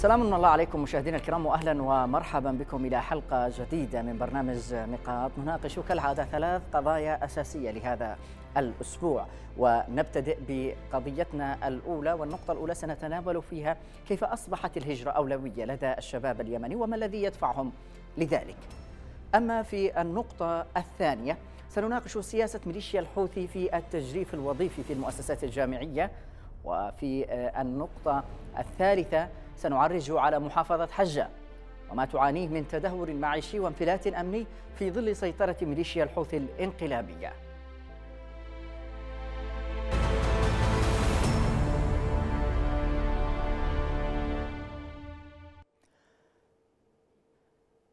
سلام الله عليكم مشاهدينا الكرام واهلا ومرحبا بكم إلى حلقة جديدة من برنامج نقاط نناقش كالعادة ثلاث قضايا أساسية لهذا الأسبوع ونبتدئ بقضيتنا الأولى والنقطة الأولى سنتناول فيها كيف أصبحت الهجرة أولوية لدى الشباب اليمني وما الذي يدفعهم لذلك. أما في النقطة الثانية سنناقش سياسة ميليشيا الحوثي في التجريف الوظيفي في المؤسسات الجامعية وفي النقطة الثالثة سنعرج على محافظة حجة وما تعانيه من تدهور معيشي وانفلات أمني في ظل سيطرة ميليشيا الحوثي الانقلابية.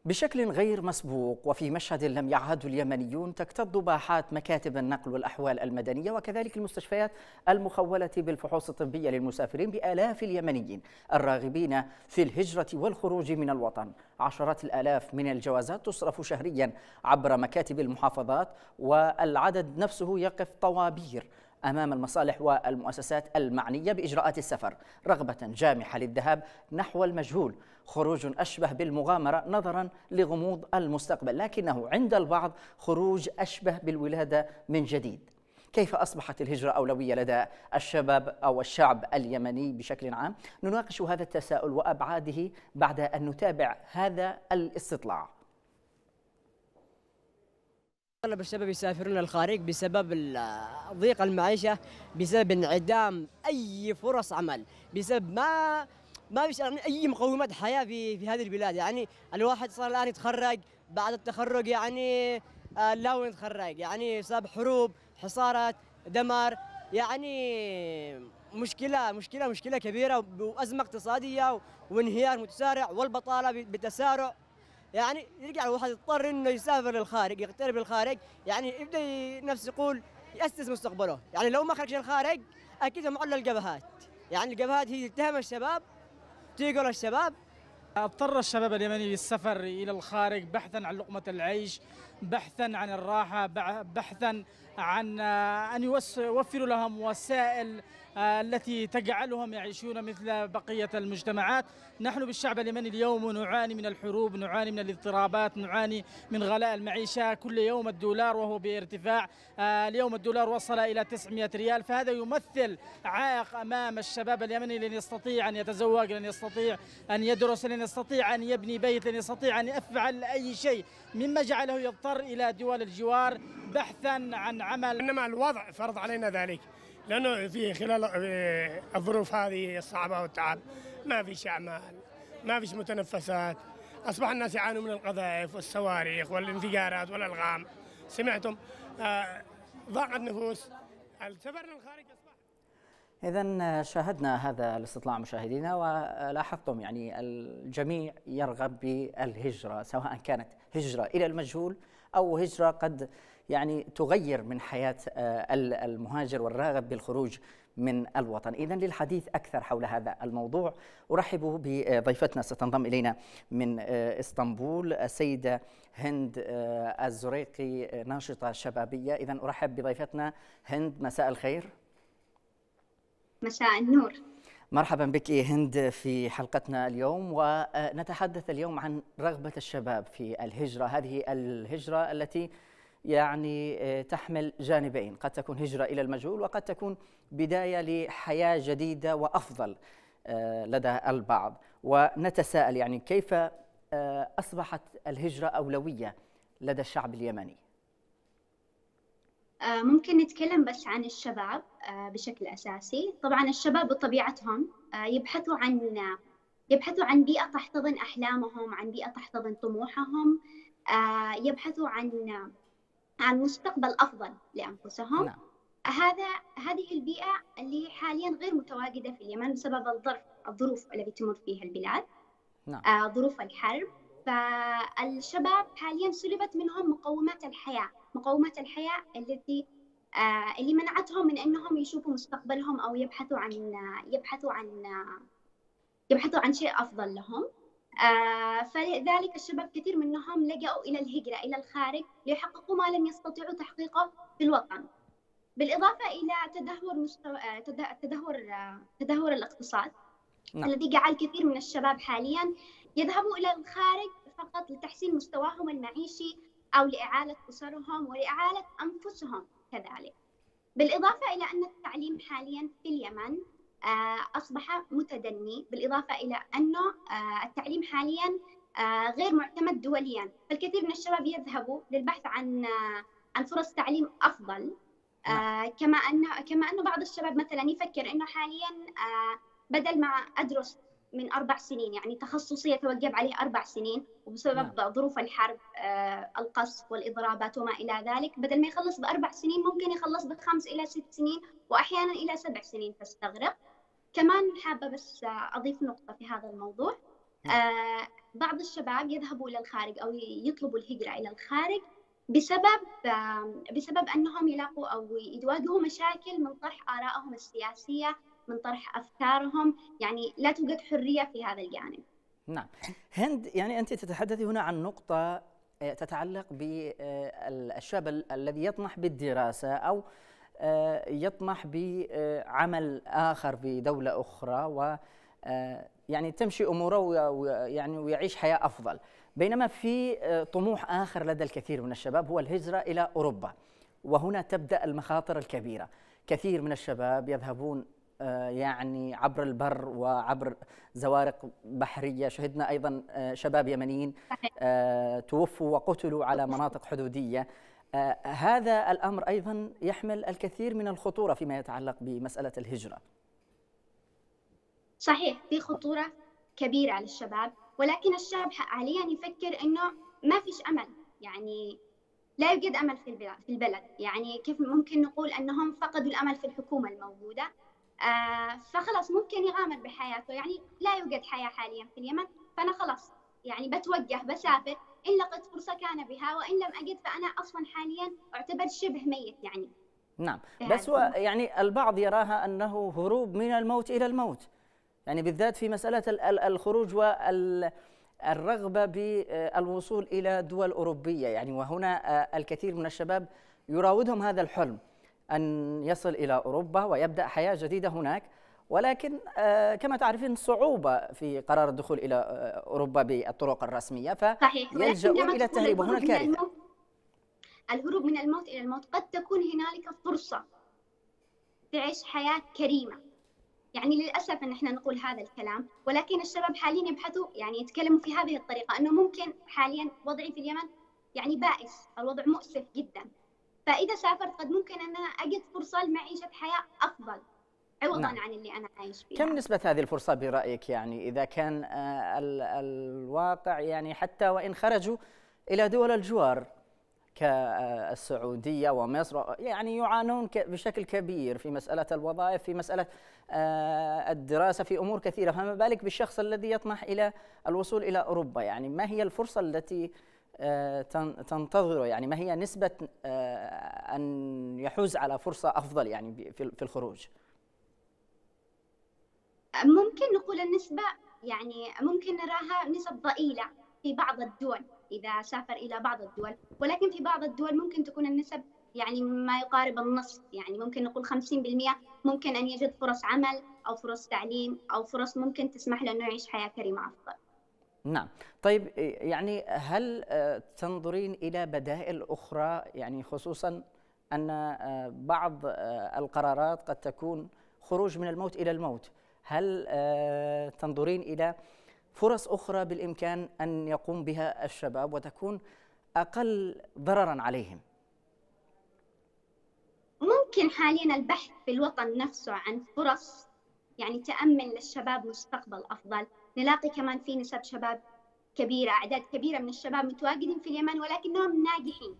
بشكل غير مسبوق وفي مشهد لم يعهده اليمنيون تكتظ باحات مكاتب النقل والأحوال المدنية وكذلك المستشفيات المخولة بالفحوص الطبية للمسافرين بآلاف اليمنيين الراغبين في الهجرة والخروج من الوطن. عشرات الآلاف من الجوازات تصرف شهريا عبر مكاتب المحافظات والعدد نفسه يقف طوابير أمام المصالح والمؤسسات المعنية بإجراءات السفر رغبة جامحة للذهاب نحو المجهول. خروج أشبه بالمغامرة نظرا لغموض المستقبل لكنه عند البعض خروج أشبه بالولادة من جديد. كيف أصبحت الهجرة أولوية لدى الشباب أو الشعب اليمني بشكل عام؟ نناقش هذا التساؤل وأبعاده بعد أن نتابع هذا الاستطلاع. اغلب الشباب يسافرون للخارج بسبب ضيق المعيشة بسبب انعدام أي فرص عمل بسبب ما ما فيش أي مقومات حياة في في هذه البلاد. يعني الواحد صار الآن يتخرج بعد التخرج يعني آه، لا يتخرج. يعني بسبب حروب حصارات دمار. يعني مشكلة مشكلة مشكلة كبيرة وأزمة اقتصادية وانهيار متسارع والبطالة بتسارع يعني يرجع الواحد يضطر إنه يسافر للخارج يغترب للخارج. يعني يبدأ نفس يقول يأسس مستقبله. يعني لو ما خرج للخارج أكيد معلل الجبهات. يعني الجبهات هي تتهم الشباب تيقول الشباب؟ أضطر الشباب اليمني للسفر إلى الخارج بحثا عن لقمة العيش بحثا عن الراحة بحثا عن أن يوفروا لهم وسائل التي تجعلهم يعيشون مثل بقية المجتمعات. نحن بالشعب اليمني اليوم نعاني من الحروب نعاني من الاضطرابات نعاني من غلاء المعيشة. كل يوم الدولار وهو بارتفاع. آه، اليوم الدولار وصل إلى 900 ريال فهذا يمثل عائق أمام الشباب اليمني. لن يستطيع أن يتزوج لن يستطيع أن يدرس لن يستطيع أن يبني بيت لن يستطيع أن يفعل أي شيء. مما جعله يضطر إلى دول الجوار بحثا عن عمل. إنما الوضع فرض علينا ذلك. لأنه في خلال الظروف هذه الصعبة والتعب ما فيش اعمال ما فيش متنفسات. أصبح الناس يعانون من القذائف والصواريخ والانفجارات والألغام. سمعتم آه ضاقت نفوس. السفر للخارج اصبح إذا شاهدنا هذا الاستطلاع مشاهدينا ولاحظتم يعني الجميع يرغب بالهجرة سواء كانت هجرة إلى المجهول أو هجرة قد يعني تغير من حياة آه، المهاجر والراغب بالخروج من الوطن. إذا للحديث أكثر حول هذا الموضوع. أرحب بضيفتنا ستنضم إلينا من آه، إسطنبول السيدة هند آه، الزريقي ناشطة شبابية. إذا أرحب بضيفتنا هند مساء الخير. مساء النور. مرحبا بك هند في حلقتنا اليوم. ونتحدث اليوم عن رغبة الشباب في الهجرة. هذه الهجرة التي يعني آه، تحمل جانبين. قد تكون هجرة إلى المجهول وقد تكون بداية لحياة جديدة وأفضل آه، لدى البعض. ونتساءل يعني كيف آه، أصبحت الهجرة أولوية لدى الشعب اليمني؟ ممكن نتكلم بس عن الشباب بشكل أساسي. طبعا الشباب بطبيعتهم يبحثوا عن يبحثوا عن بيئة تحتضن أحلامهم عن بيئة تحتضن طموحهم يبحثوا عن عن مستقبل أفضل لأنفسهم نعم. هذا هذه البيئة اللي حاليا غير متواجدة في اليمن بسبب الظرف الظروف التي تمر فيها البلاد نعم. آه ظروف الحرب فالشباب حاليا سلبت منهم مقومات الحياة مقومات الحياة التي آه اللي منعتهم من إنهم يشوفوا مستقبلهم أو يبحثوا عن يبحثوا عن يبحثوا عن شيء أفضل لهم فلذلك الشباب كثير منهم لجأوا إلى الهجرة إلى الخارج ليحققوا ما لم يستطيعوا تحقيقه في الوطن بالإضافة إلى تدهور مستوى آه، تدهور آه، تدهور الاقتصاد نعم. الذي جعل كثير من الشباب حاليا يذهبوا إلى الخارج فقط لتحسين مستواهم المعيشي أو لإعالة أسرهم ولإعالة أنفسهم كذلك بالإضافة إلى أن التعليم حاليا في اليمن آه، أصبح متدني بالإضافة إلى أنه آه، التعليم حاليا آه، غير معتمد دوليا فالكثير من الشباب يذهبوا للبحث عن عن فرص تعليم أفضل نعم. كما أن كما أنه بعض الشباب مثلا يفكر أنه حاليا بدل ما أدرس من أربع سنين يعني تخصصي يتوجب عليه أربع سنين وبسبب نعم. ظروف الحرب آه القصف والإضرابات وما إلى ذلك بدل ما يخلص بأربع سنين ممكن يخلص بخمس إلى ست سنين وأحيانا إلى سبع سنين تستغرق كمان حابة بس أضيف نقطة في هذا الموضوع. نعم. آه بعض الشباب يذهبوا إلى الخارج أو يطلبوا الهجرة إلى الخارج بسبب آه بسبب أنهم يلاقوا أو يواجهوا مشاكل من طرح آرائهم السياسية من طرح أفكارهم. يعني لا توجد حرية في هذا الجانب. نعم. هند يعني أنت تتحدثي هنا عن نقطة آه، تتعلق بالشاب الذي يطمح بالدراسة أو آه، يطمح بعمل آخر في دولة أخرى و آه، يعني تمشي أموره ويعني ويعيش حياة أفضل. بينما في طموح آخر لدى الكثير من الشباب هو الهجرة إلى أوروبا. وهنا تبدأ المخاطر الكبيرة. كثير من الشباب يذهبون آه، يعني عبر البر وعبر زوارق بحرية. شهدنا أيضا آه، شباب يمنيين آه، توفوا وقتلوا على مناطق حدودية. هذا الأمر أيضا يحمل الكثير من الخطورة فيما يتعلق بمسألة الهجرة. صحيح في خطورة كبيرة على الشباب ولكن الشاب حاليا يفكر إنه ما فيش أمل. يعني لا يوجد أمل في البلد. يعني كيف ممكن نقول أنهم فقدوا الأمل في الحكومة الموجودة؟ آه فخلاص ممكن يغامر بحياته. يعني لا يوجد حياة حاليا في اليمن فأنا خلاص يعني بتوجه بسافر إن لقيت فرصة كان بها وإن لم أجد فأنا أصلا حاليا أعتبر شبه ميت يعني. نعم. بس هو يعني البعض يراها أنه هروب من الموت إلى الموت. يعني بالذات في مسألة الخروج والرغبة بالوصول إلى دول أوروبية. يعني وهنا آه، الكثير من الشباب يراودهم هذا الحلم أن يصل إلى أوروبا ويبدأ حياة جديدة هناك. ولكن آه، كما تعرفين صعوبة في قرار الدخول إلى آه، أوروبا بالطرق الرسمية فيلجؤون إلى التهريب وهنا الكارثة الهروب من الموت إلى الموت قد تكون هنالك فرصة تعيش حياة كريمة. يعني للأسف أن إحنا نقول هذا الكلام ولكن الشباب حاليا يبحثوا يعني يتكلموا في هذه الطريقة أنه ممكن حاليا وضعي في اليمن يعني بائس الوضع مؤسف جدا. فإذا سافرت قد ممكن ان أنا أجد فرصة لمعيشة حياة أفضل. عوضا نعم. عن اللي أنا عايش فيها. كم نسبة هذه الفرصة برأيك يعني؟ إذا كان آه، الواقع يعني حتى وإن خرجوا إلى دول الجوار كالسعودية ومصر يعني يعانون بشكل كبير في مسألة الوظائف في مسألة آه، الدراسة في أمور كثيرة. فما بالك بالشخص الذي يطمح إلى الوصول إلى أوروبا؟ يعني ما هي الفرصة التي آه، تنتظره؟ يعني ما هي نسبة أن يحوز على فرصة أفضل يعني في الخروج؟ ممكن نقول النسبة يعني ممكن نراها نسب ضئيلة في بعض الدول إذا سافر إلى بعض الدول. ولكن في بعض الدول ممكن تكون النسب يعني ما يقارب النصف. يعني ممكن نقول 50% ممكن أن يجد فرص عمل أو فرص تعليم أو فرص ممكن تسمح له أنه يعيش حياة كريمة أفضل. نعم. طيب يعني هل تنظرين إلى بدائل أخرى؟ يعني خصوصا أن بعض القرارات قد تكون خروج من الموت إلى الموت. هل تنظرين إلى فرص أخرى بالإمكان أن يقوم بها الشباب وتكون أقل ضررا عليهم؟ ممكن حاليا البحث في الوطن نفسه عن فرص يعني تأمن للشباب مستقبل أفضل. نلاقي كمان في نسب شباب كبيرة أعداد كبيرة من الشباب متواجدين في اليمن ولكنهم ناجحين.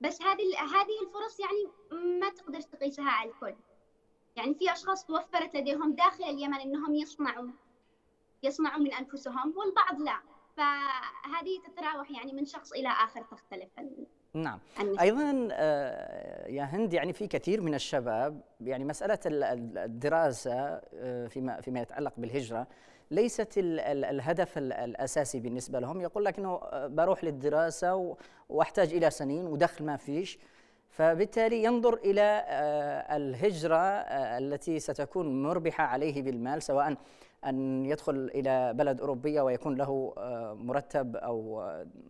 بس هذه هذه الفرص يعني ما تقدر تقيسها على الكل. يعني في أشخاص توفرت لديهم داخل اليمن أنهم يصنعوا يصنعوا من أنفسهم والبعض لا. فهذه تتراوح يعني من شخص إلى آخر تختلف نعم. أيضا آه، يا هند يعني في كثير من الشباب يعني مسألة الدراسة آه، فيما فيما يتعلق بالهجرة ليست الهدف الأساسي بالنسبة لهم. يقول لك انه آه، بروح للدراسة وأحتاج إلى سنين ودخل ما فيش. فبالتالي ينظر إلى آه، الهجرة آه، التي ستكون مربحة عليه بالمال سواء أن يدخل إلى بلد أوروبية ويكون له آه، مرتب أو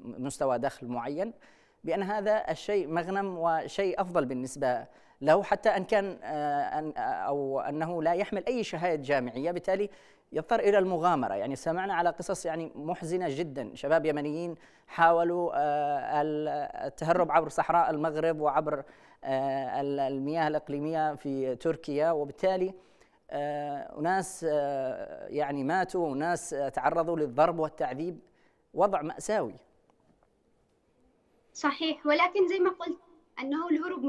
مستوى دخل معين بأن هذا الشيء مغنم وشيء أفضل بالنسبة له حتى أن كان أو أنه لا يحمل أي شهادة جامعية. بالتالي يضطر إلى المغامرة. يعني سمعنا على قصص يعني محزنة جدا. شباب يمنيين حاولوا آه، التهرب عبر صحراء المغرب وعبر آه، المياه الإقليمية في تركيا. وبالتالي آه، أناس يعني ماتوا وناس تعرضوا للضرب والتعذيب. وضع مأساوي. صحيح. ولكن زي ما قلت أنه الهروب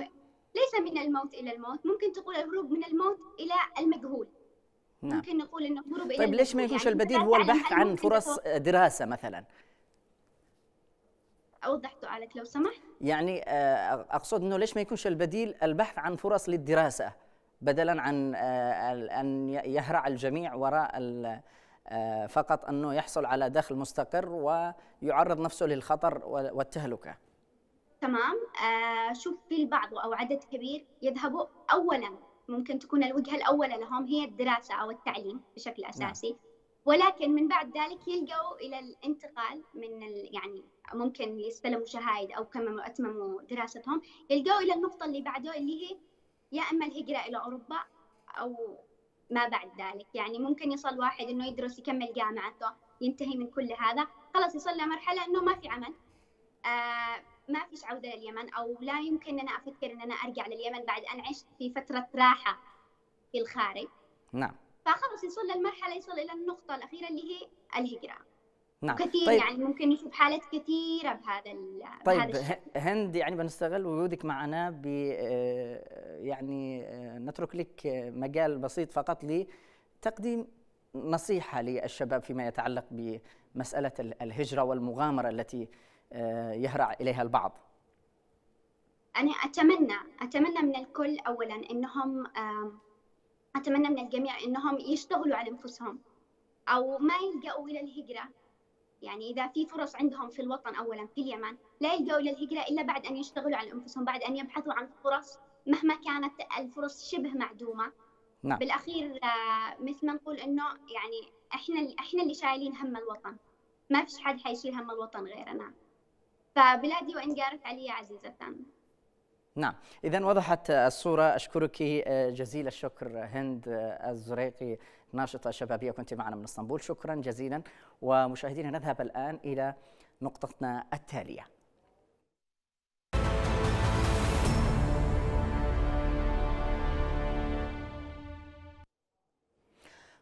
ليس من الموت إلى الموت. ممكن تقول الهروب من الموت إلى المجهول. نعم. ممكن نقول إنه هروب إلى طيب ليش ما يكونش يعني البديل هو البحث عن فرص دراسة مثلا؟ أوضح سؤالك لو سمحت. يعني آه، أقصد إنه ليش ما يكونش البديل البحث عن فرص للدراسة بدلا عن آه، أن يهرع الجميع وراء آه، فقط أنه يحصل على دخل مستقر ويعرض نفسه للخطر والتهلكة. تمام. آه شوف في البعض أو عدد كبير يذهبوا اولا ممكن تكون الوجهة الأولى لهم هي الدراسة أو التعليم بشكل نعم. أساسي نعم. ولكن من بعد ذلك يلقوا إلى الانتقال من ال يعني ممكن يستلموا شهايد أو كملوا أتمموا دراستهم يلقوا إلى النقطة اللي بعده اللي هي يا إما الهجرة إلى أوروبا أو ما بعد ذلك يعني ممكن يصل واحد إنه يدرس يكمل جامعته ينتهي من كل هذا خلاص يصل لمرحلة إنه ما في عمل آه ما فيش عودة لليمن أو لا يمكن أنا أفكر أن أنا أرجع لليمن بعد أن عشت في فترة راحة في الخارج. نعم. فخلص يصل للمرحلة يصل إلى النقطة الأخيرة اللي هي الهجرة. نعم. كثير طيب. يعني ممكن نشوف حالات كثيرة بهذا طيب بهذا هند يعني بنستغل وجودك معنا ب آه، يعني آه، نترك لك مجال بسيط فقط لتقديم نصيحة للشباب فيما يتعلق بمسألة الهجرة والمغامرة التي يهرع إليها البعض. أنا أتمنى أتمنى من الكل أولا أنهم أتمنى من الجميع أنهم يشتغلوا على أنفسهم أو ما يلجأوا إلى الهجرة. يعني إذا في فرص عندهم في الوطن أولا في اليمن لا يلجأوا إلى الهجرة إلا بعد أن يشتغلوا على أنفسهم بعد أن يبحثوا عن فرص مهما كانت الفرص شبه معدومة. نعم. بالأخير آه، مثل ما نقول إنه يعني إحنا إحنا اللي شايلين هم الوطن. ما فيش حد حيشيل هم الوطن غيرنا. فبلادي وإن جارت علي عزيزة. نعم. إذا وضحت الصورة. أشكرك. جزيل الشكر. هند الزريقي ناشطة شبابية كنت معنا من إسطنبول. شكرا جزيلا. ومشاهدينا نذهب الآن إلى نقطتنا التالية.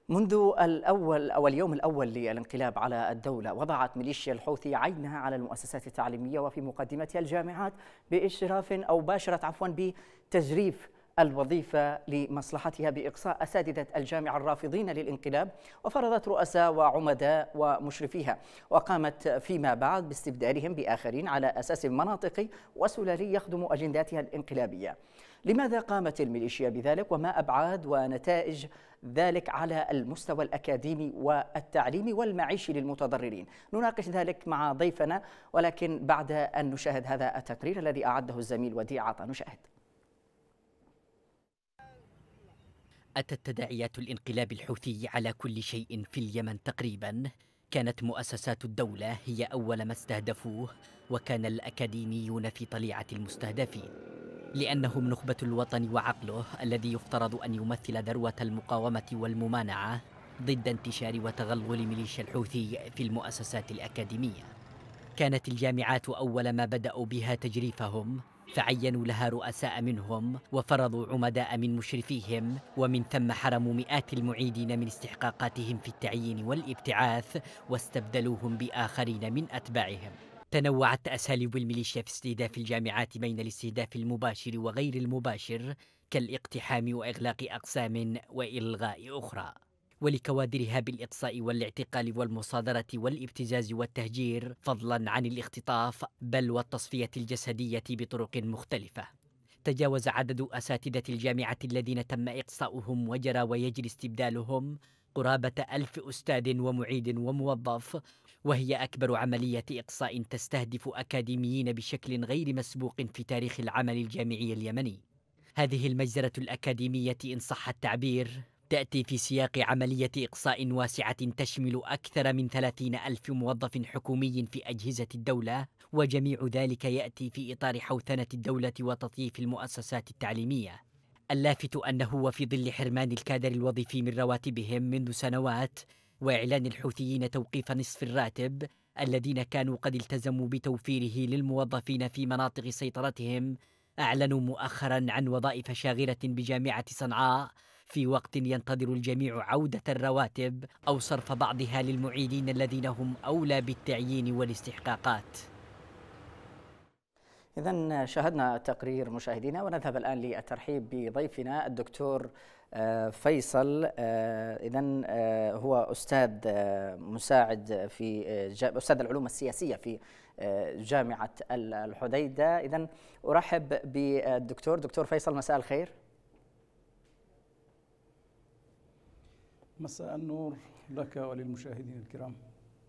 منذ الأول أو اليوم الأول للانقلاب على الدولة وضعت ميليشيا الحوثي عينها على المؤسسات التعليمية وفي مقدمتها الجامعات بإشراف أو باشرت عفوا بتجريف الوظيفة لمصلحتها بإقصاء أساتذة الجامعة الرافضين للانقلاب وفرضت رؤساء وعمداء ومشرفيها. وقامت فيما بعد باستبدالهم بآخرين على أساس مناطقي وسلالي يخدم أجنداتها الانقلابية. لماذا قامت الميليشيا بذلك؟ وما أبعاد ونتائج ذلك على المستوى الأكاديمي والتعليمي والمعيشي للمتضررين؟ نناقش ذلك مع ضيفنا ولكن بعد أن نشاهد هذا التقرير الذي أعده الزميل وديع عطا نشاهد. أتت تداعيات الانقلاب الحوثي على كل شيء في اليمن تقريبا؟ كانت مؤسسات الدولة هي أول ما استهدفوه وكان الأكاديميون في طليعة المستهدفين. لأنهم نخبة الوطن وعقله الذي يفترض أن يمثل ذروة المقاومة والممانعة ضد انتشار وتغلغل ميليشيا الحوثي في المؤسسات الأكاديمية. كانت الجامعات أول ما بدأوا بها تجريفهم فعينوا لها رؤساء منهم وفرضوا عمداء من مشرفيهم ومن ثم حرموا مئات المعيدين من استحقاقاتهم في التعيين والابتعاث واستبدلوهم بآخرين من أتباعهم. تنوعت أساليب الميليشيا في استهداف الجامعات بين الاستهداف المباشر وغير المباشر كالاقتحام وإغلاق أقسام وإلغاء أخرى. ولكوادرها بالإقصاء والاعتقال والمصادرة والابتزاز والتهجير فضلا عن الاختطاف بل والتصفية الجسدية بطرق مختلفة. تجاوز عدد أساتذة الجامعة الذين تم إقصاؤهم وجرى ويجري استبدالهم قرابة ألف أستاذ ومعيد وموظف وهي أكبر عملية إقصاء تستهدف أكاديميين بشكل غير مسبوق في تاريخ العمل الجامعي اليمني. هذه المجزرة الأكاديمية إن صح التعبير تأتي في سياق عملية إقصاء واسعة تشمل أكثر من ثلاثين ألف موظف حكومي في أجهزة الدولة وجميع ذلك يأتي في إطار حوثنة الدولة وتطييف المؤسسات التعليمية. اللافت أنه وفي ظل حرمان الكادر الوظيفي من رواتبهم منذ سنوات وإعلان الحوثيين توقيف نصف الراتب الذين كانوا قد التزموا بتوفيره للموظفين في مناطق سيطرتهم أعلنوا مؤخرا عن وظائف شاغرة بجامعة صنعاء في وقت ينتظر الجميع عودة الرواتب أو صرف بعضها للمعيدين الذين هم أولى بالتعيين والاستحقاقات. إذا شاهدنا تقرير مشاهدينا ونذهب الآن للترحيب بضيفنا الدكتور آه، فيصل. آه، إذا آه، هو أستاذ مساعد في أستاذ العلوم السياسية في جامعة الحديدة. إذا أرحب بالدكتور. دكتور فيصل مساء الخير. مساء النور لك وللمشاهدين الكرام.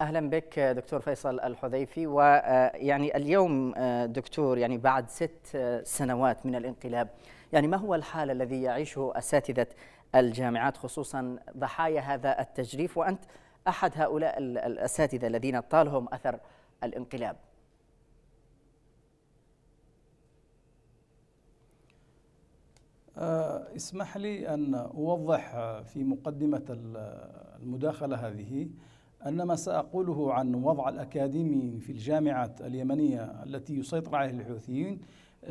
أهلا بك دكتور فيصل الحذيفي ويعني اليوم دكتور يعني بعد ست سنوات من الانقلاب يعني ما هو الحال الذي يعيشه أساتذة الجامعات خصوصا ضحايا هذا التجريف؟ وأنت أحد هؤلاء الأساتذة الذين طالهم أثر الانقلاب. اسمح لي أن أوضح في مقدمة المداخلة هذه أن ما سأقوله عن وضع الأكاديمي في الجامعات اليمنية التي يسيطر عليها الحوثيين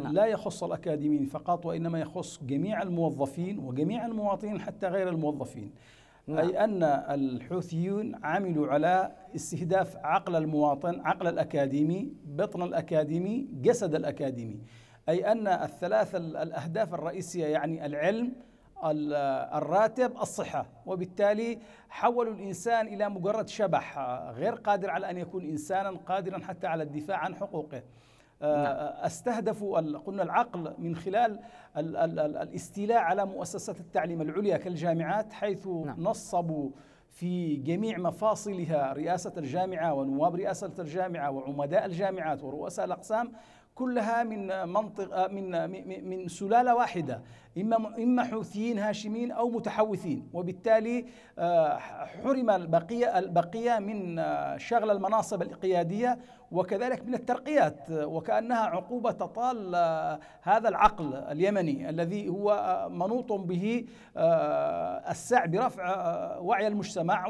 نعم. لا يخص الأكاديميين فقط وإنما يخص جميع الموظفين وجميع المواطنين حتى غير الموظفين نعم. أي أن الحوثيون عملوا على استهداف عقل المواطن عقل الأكاديمي بطن الأكاديمي جسد الأكاديمي أي أن الثلاث الأهداف الرئيسية يعني العلم الراتب الصحة وبالتالي حولوا الإنسان إلى مجرد شبح غير قادر على أن يكون إنسانا قادرا حتى على الدفاع عن حقوقه نعم. استهدفوا قلنا العقل من خلال ال ال ال الاستيلاء على مؤسسات التعليم العليا كالجامعات حيث نعم. نصبوا في جميع مفاصلها رئاسة الجامعة ونواب رئاسة الجامعة وعمداء الجامعات ورؤساء الأقسام كلها من منطقة من من سلالة واحدة إما إما حوثيين هاشمين أو متحوثين. وبالتالي آه، حرم البقية البقية من آه، شغل المناصب القيادية وكذلك من الترقيات وكأنها عقوبة تطال آه، هذا العقل اليمني الذي هو منوط به السعي برفع وعي المجتمع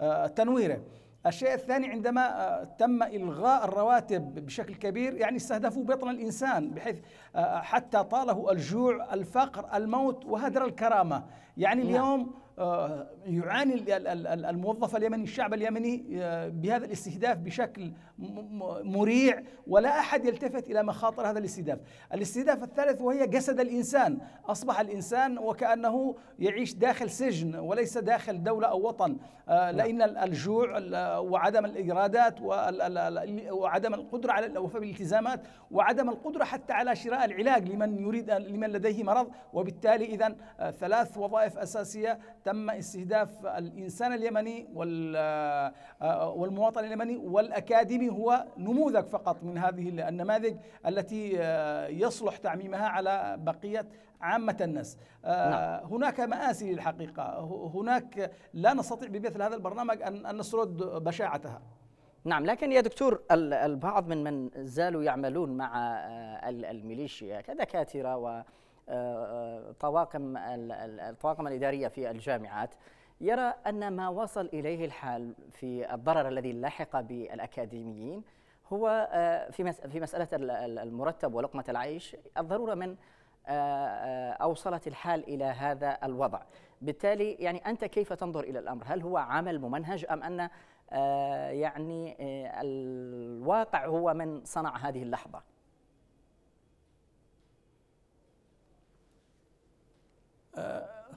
وتنويره الشيء الثاني عندما آه، تم إلغاء الرواتب بشكل كبير يعني استهدفوا بطن الإنسان بحيث آه، حتى طاله الجوع الفقر الموت وهدر الكرامة يعني نعم. اليوم يعاني الموظف اليمني الشعب اليمني آه، بهذا الاستهداف بشكل مريع ولا أحد يلتفت إلى مخاطر هذا الاستهداف. الاستهداف الثالث وهي جسد الإنسان، أصبح الإنسان وكأنه يعيش داخل سجن وليس داخل دولة أو وطن آه، نعم. لأن الجوع وعدم الإيرادات وعدم القدرة على الوفاء بالالتزامات وعدم القدرة حتى على شراء العلاج لمن يريد لمن لديه مرض وبالتالي اذا ثلاث وظائف أساسية تم استهداف الإنسان اليمني آه، والمواطن اليمني والأكاديمي هو نموذج فقط من هذه النماذج التي آه، يصلح تعميمها على بقية عامة الناس. آه، نعم. هناك مآسي للحقيقة. هناك لا نستطيع بمثل هذا البرنامج أن نسرد بشاعتها. نعم لكن يا دكتور البعض من من زالوا يعملون مع الميليشيا كدكاترة و طواقم الطواقم الإدارية في الجامعات يرى أن ما وصل إليه الحال في الضرر الذي لحق بالأكاديميين هو آه، في في مسألة المرتب ولقمة العيش الضرورة من آه، آه، أوصلت الحال إلى هذا الوضع. بالتالي يعني أنت كيف تنظر إلى الأمر؟ هل هو عمل ممنهج أم أن يعني الواقع هو من صنع هذه اللحظة؟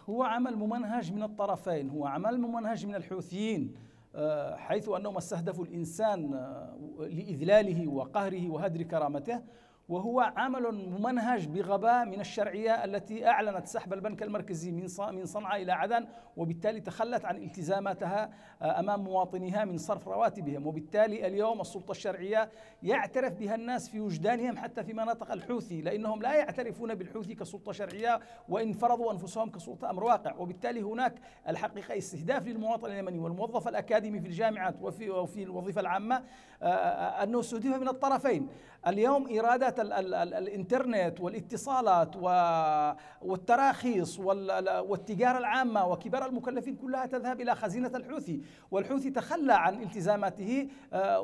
هو عمل ممنهج من الطرفين هو عمل ممنهج من الحوثيين آه، حيث أنهم استهدفوا الإنسان آه، لإذلاله وقهره وهدر كرامته. وهو عمل ممنهج بغباء من الشرعية التي أعلنت سحب البنك المركزي من من صنعاء إلى عدن وبالتالي تخلت عن التزاماتها آه، أمام مواطنيها من صرف رواتبهم. وبالتالي اليوم السلطة الشرعية يعترف بها الناس في وجدانهم حتى في مناطق الحوثي لأنهم لا يعترفون بالحوثي كسلطة شرعية وإن فرضوا أنفسهم كسلطة أمر واقع. وبالتالي هناك الحقيقة استهداف للمواطن اليمني والموظف الأكاديمي في الجامعات وفي, وفي الوظيفة العامة أنه استهدف من الطرفين. اليوم إيرادات ال ال ال الإنترنت والاتصالات والتراخيص والتجارة العامة وكبار المكلفين كلها تذهب إلى خزينة الحوثي. والحوثي تخلى عن التزاماته آه،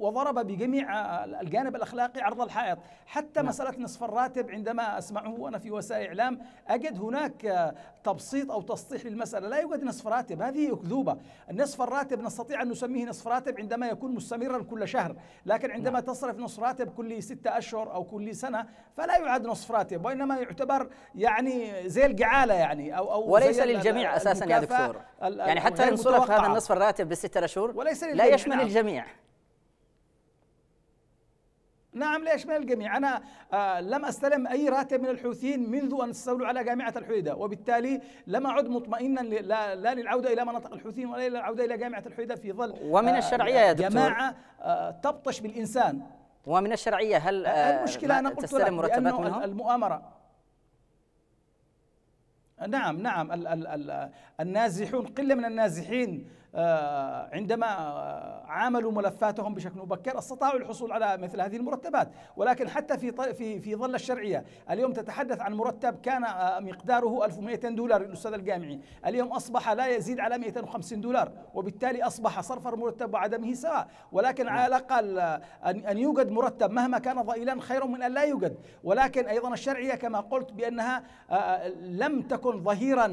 وضرب بجميع الجانب الأخلاقي عرض الحائط. حتى نعم. مسألة نصف الراتب عندما أسمعه وأنا في وسائل إعلام أجد هناك تبسيط أو تسطيح للمسألة. لا يوجد نصف راتب هذه أكذوبة. نصف الراتب نستطيع أن نسميه نصف راتب عندما يكون مستمرا كل شهر لكن عندما نعم. تصرف نصف راتب كل ستة أشهر أو كل سنة فلا يعد نصف راتب وإنما يعتبر يعني زي الجعالة يعني أو أو وليس للجميع أساسا يا دكتور. يعني حتى إن صرف هذا النصف الراتب بالستة أشهر وليس لا يشمل نعم. الجميع. نعم لا يشمل الجميع؟ أنا آه لم أستلم أي راتب من الحوثيين منذ أن استولوا على جامعة الحويدة وبالتالي لم أعد مطمئنا لا, لا للعودة إلى مناطق الحوثيين ولا للعودة إلى جامعة الحويدة في ظل ومن آه الشرعية يا دكتور؟ جماعة آه تبطش بالإنسان. ومن الشرعية هل آه المشكلة أنا قلت تستلم مرتبات منهم؟ المؤامرة. نعم نعم النازحون قلة من النازحين آه، عندما عاملوا ملفاتهم بشكل مبكر استطاعوا الحصول على مثل هذه المرتبات. ولكن حتى في في في ظل الشرعية اليوم تتحدث عن مرتب كان آه، مقداره 1200 دولار للأستاذ الجامعي. اليوم أصبح لا يزيد على 250 دولار وبالتالي أصبح صرف المرتب وعدمه سواء. ولكن على الأقل آه، أن يوجد مرتب مهما كان ضئيلا خير من أن لا يوجد. ولكن أيضا الشرعية كما قلت بأنها لم تكن ظهيرا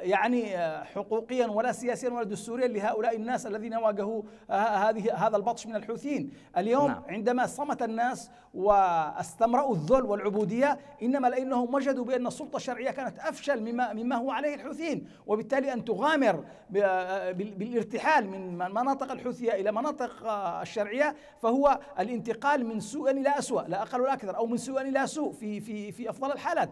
يعني حقوقيا ولا سياسيا ولا دستوريا لهؤلاء الناس الذين واجهوا هذه هذا البطش من الحوثيين. اليوم نعم. عندما صمت الناس واستمرأوا الذل والعبودية إنما لأنهم وجدوا بأن السلطة الشرعية كانت أفشل مما مما هو عليه الحوثيين. وبالتالي أن تغامر بالارتحال من مناطق الحوثية إلى مناطق الشرعية فهو الانتقال من سوء إلى أسوأ لا أقل ولا أكثر أو من سوء إلى سوء في في في أفضل الحالات.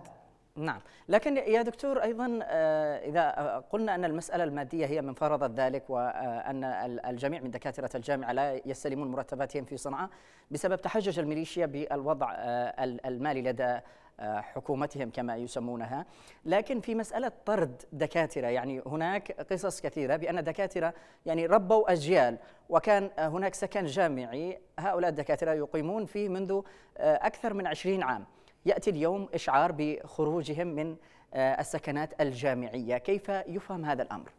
نعم. لكن يا دكتور أيضا آه، إذا قلنا أن المسألة المادية هي من فرضت ذلك وأن الجميع من دكاترة الجامعة لا يستلمون مرتباتهم في صنعاء بسبب تحجج الميليشيا بالوضع آه، المالي لدى آه، حكومتهم كما يسمونها. لكن في مسألة طرد دكاترة يعني هناك قصص كثيرة بأن دكاترة يعني ربوا أجيال وكان هناك سكن جامعي هؤلاء الدكاترة يقيمون فيه منذ أكثر من عشرين عام. يأتي اليوم إشعار بخروجهم من آه، السكنات الجامعية كيف يفهم هذا الأمر؟